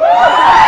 Woo!